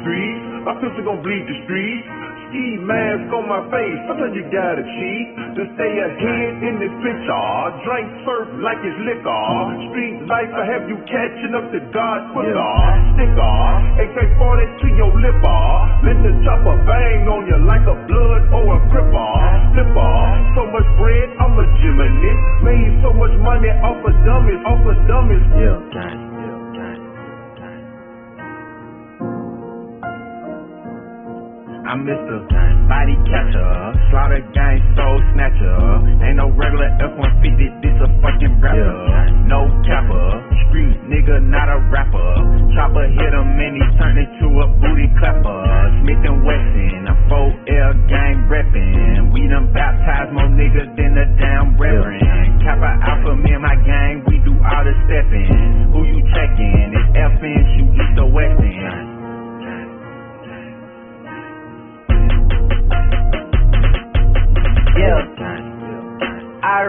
streets. My pistol gon' bleed the streets. Ski mask on my face, I sometimes you gotta cheat to stay ahead in this picture. Drink surf like it's liquor. Street life, I have you catching up to God quicker. Sticker, AK-40 to your lipper. Let the chopper bang on you like a blood or a gripper. Flipper, so much bread, I'm a Gemini. Made so much money off of dummies, off of dummies. Yeah. I'm Mr. Body Catcher, Slaughter Gang Soul Snatcher. Ain't no regular F-150,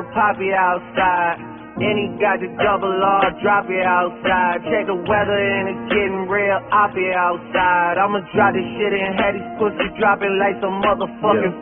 Yeah. I heard Poppy outside. And he got the double R, drop it outside. Check the weather and it's getting real oppy outside. I'ma drop this shit and have these pussy dropping like some motherfucking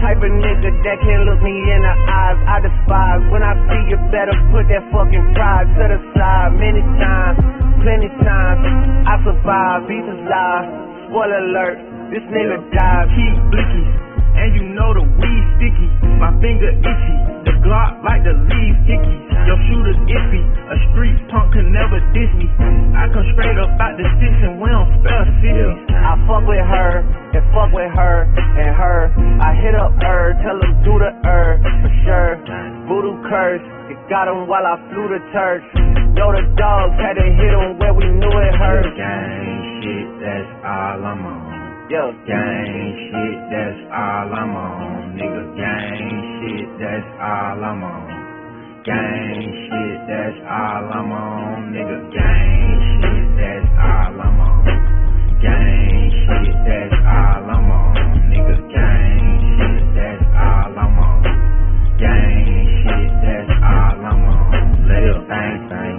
type of nigga that can't look me in the eyes. I despise when I see you better put that fucking pride to the side. Many times, plenty times, I survive. Beats is live. Spoiler alert, this nigga died. Keep blickies. And you know the weed sticky, my finger itchy. The Glock like the leaves icky. Your shooter's iffy. A street punk can never diss me. I come straight up out the six and we don't spell cities. I fuck with her and fuck with her and her. I hit up her, tell them do the her for sure. Voodoo curse, it got him while I flew the church. Know the dogs had to hit him where we knew it hurt. Gang shit, that's all I'm on. Yo, Gang shit, that's all I'm on. Nigga, gang shit, that's all I'm on. Gang shit, that's all I'm on. Nigga, gang shit, that's all I'm on. Gang shit, that's all I'm on. Nigga, gang shit, that's all I'm on. Gang shit, that's all I'm on. Let it bang bang,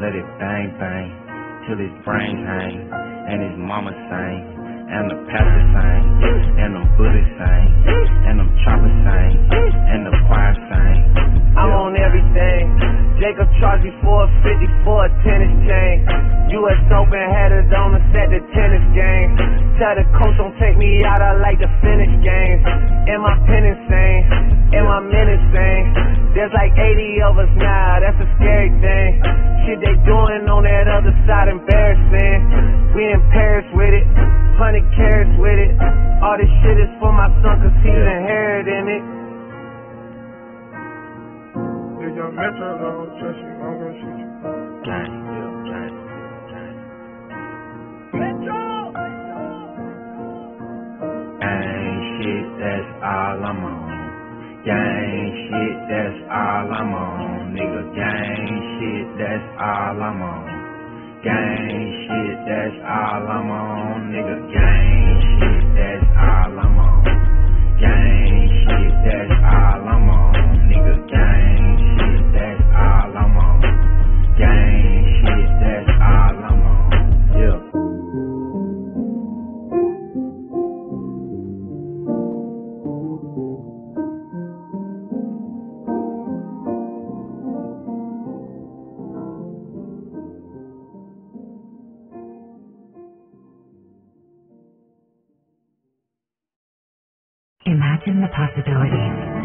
let it bang bang, till his brains hang and his mama sing and the pastor sing, and them Buddhists sing, and them choppers sing, and the choir sing. I'm on everything. Jacob charged me 450 for a tennis chain. US Open had it on the set the tennis game. Tell the coach don't take me out, I like to finish games. And my pen insane, and my men insane. There's like 80 of us now, that's a scary thing. Shit they doing on that other side embarrassing. We in Paris hundred carats with it. All this shit is for my son cause he's inheriting it. If Young Metro don't trust you, I'm gonna shoot you. Gang, yeah, gang, gang. Gang shit, that's all I'm on. Gang shit, that's all I'm on. Nigga, gang shit, that's all I'm on. Gang shit, that's all I'm on. Nigga, gang shit, that's Imagine the possibilities.